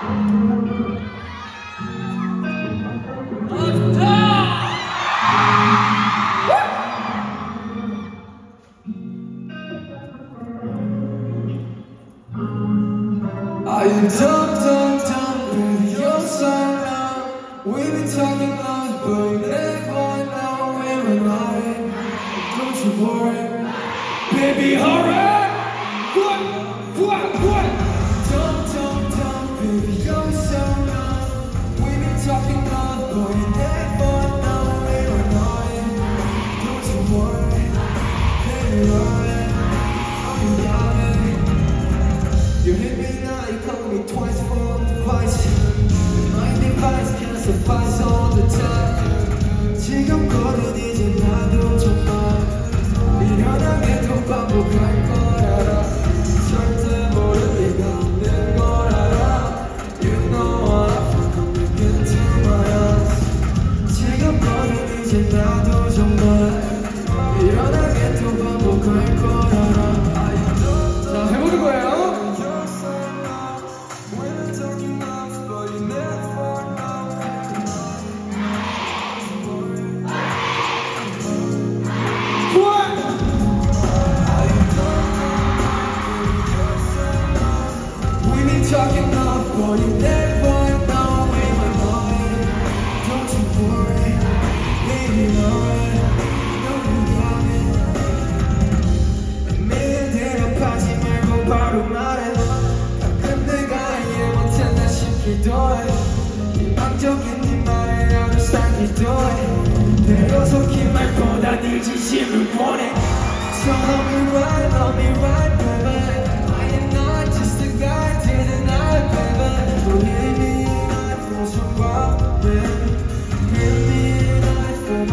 Are you done, done, done with your song now? We've been talking love, but never know where we're Don't you worry, baby, hurry. 어디서 도착 지금 걸은 이제 나도 정말 이러다 계속 반복할 거 talking off for you never know where my mind Don't you worry, baby, alright Don't you worry 매일 대답하지 말고 바로 말해 가끔 내가 이해 못한다 싶기도 해 이방적인 네 말에 어루싸기도 해내 녀석이 말보다 네 진심을 보내 So love me right, love me right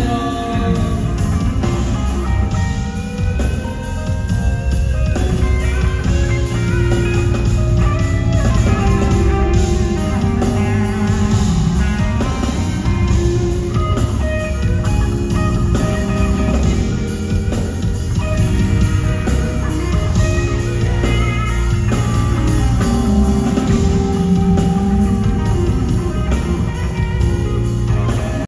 안녕.